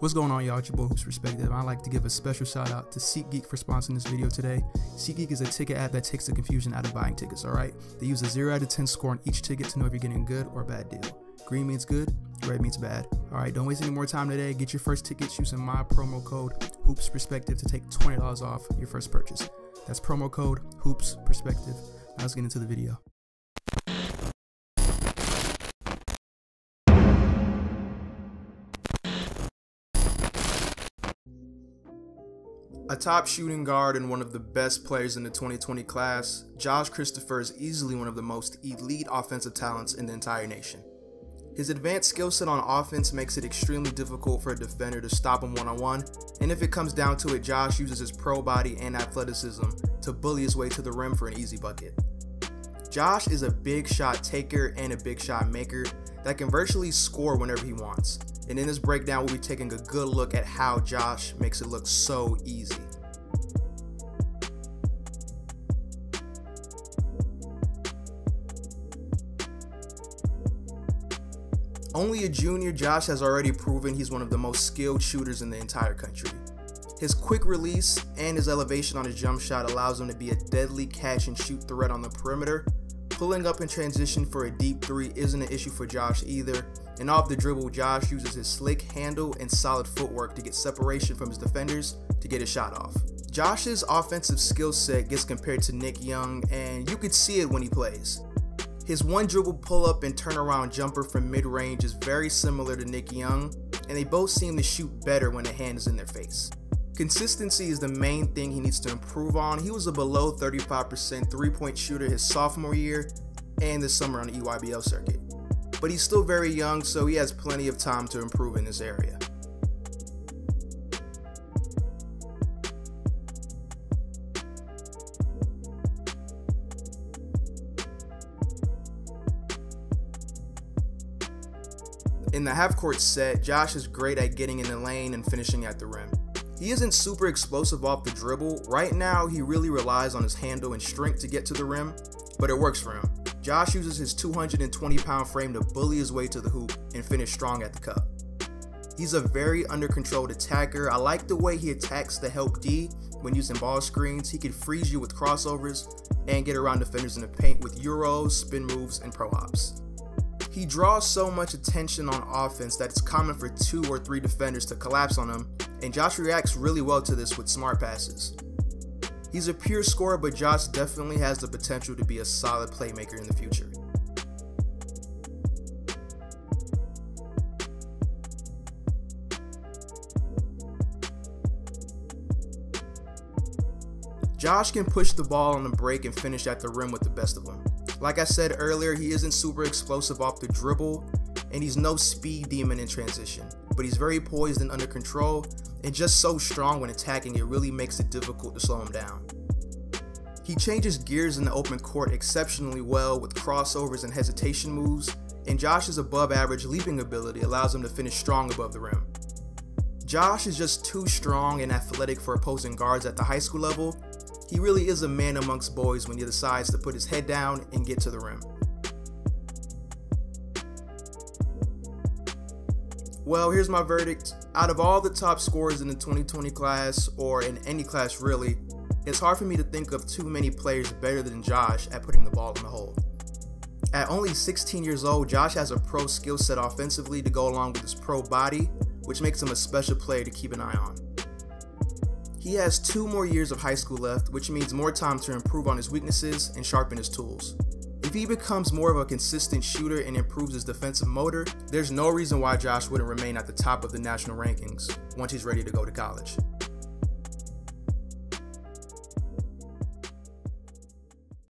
What's going on, y'all? It's your boy Hoops Perspective. I'd like to give a special shout out to SeatGeek for sponsoring this video today. SeatGeek is a ticket app that takes the confusion out of buying tickets, alright? They use a 0 out of 10 score on each ticket to know if you're getting a good or a bad deal. Green means good, red means bad. Alright, don't waste any more time today. Get your first tickets using my promo code Hoops Perspective to take $20 off your first purchase. That's promo code Hoops Perspective. Now let's get into the video. A top shooting guard and one of the best players in the 2020 class, Josh Christopher is easily one of the most elite offensive talents in the entire nation. His advanced skill set on offense makes it extremely difficult for a defender to stop him one on one, and if it comes down to it, Josh uses his pro body and athleticism to bully his way to the rim for an easy bucket. Josh is a big shot taker and a big shot maker that can virtually score whenever he wants. And in this breakdown, we'll be taking a good look at how Josh makes it look so easy. Only a junior, Josh has already proven he's one of the most skilled shooters in the entire country. His quick release and his elevation on his jump shot allows him to be a deadly catch and shoot threat on the perimeter. Pulling up in transition for a deep three isn't an issue for Josh either, and off the dribble, Josh uses his slick handle and solid footwork to get separation from his defenders to get his shot off. Josh's offensive skill set gets compared to Nick Young, and you could see it when he plays. His one dribble pull up and turnaround jumper from mid range is very similar to Nick Young, and they both seem to shoot better when the hand is in their face. Consistency is the main thing he needs to improve on. He was a below 35% three point shooter his sophomore year and this summer on the EYBL circuit but he's still very young, so he has plenty of time to improve in this area. In the half court set, Josh is great at getting in the lane and finishing at the rim. He isn't super explosive off the dribble. Right now, he really relies on his handle and strength to get to the rim, but it works for him. Josh uses his 220 pound frame to bully his way to the hoop and finish strong at the cup. He's a very under controlled attacker. I like the way he attacks the help D when using ball screens. He can freeze you with crossovers and get around defenders in the paint with euros, spin moves, and pro hops. He draws so much attention on offense that it's common for two or three defenders to collapse on him, and Josh reacts really well to this with smart passes. He's a pure scorer, but Josh definitely has the potential to be a solid playmaker in the future. Josh can push the ball on the break and finish at the rim with the best of them. Like I said earlier, he isn't super explosive off the dribble, and he's no speed demon in transition, but he's very poised and under control, and just so strong when attacking, it really makes it difficult to slow him down. He changes gears in the open court exceptionally well with crossovers and hesitation moves, and Josh's above average leaping ability allows him to finish strong above the rim. Josh is just too strong and athletic for opposing guards at the high school level. He really is a man amongst boys when he decides to put his head down and get to the rim. Well, here's my verdict. Out of all the top scorers in the 2020 class, or in any class really, it's hard for me to think of too many players better than Josh at putting the ball in the hole. At only 16 years old, Josh has a pro skill set offensively to go along with his pro body, which makes him a special player to keep an eye on. He has two more years of high school left, which means more time to improve on his weaknesses and sharpen his tools. If he becomes more of a consistent shooter and improves his defensive motor, there's no reason why Josh wouldn't remain at the top of the national rankings once he's ready to go to college.